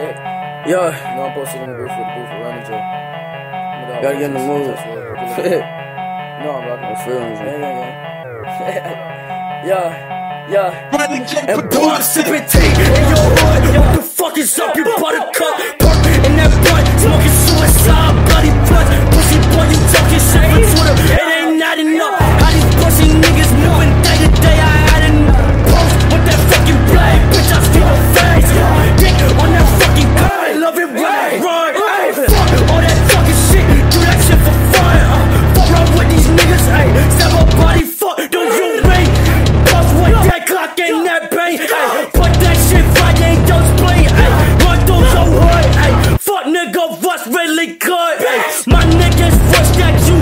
quick. Yo. You know I'm posting in the booth for the booth the Joe. Gotta get in the mood. no, I'm rocking. I'm feeling you. Yeah, yeah, yeah. yeah. Running and blunt sipping tea in your hood. What the fuck is up? You buttercup, park in that butt, smoking suicide. cut. My niggas rush that you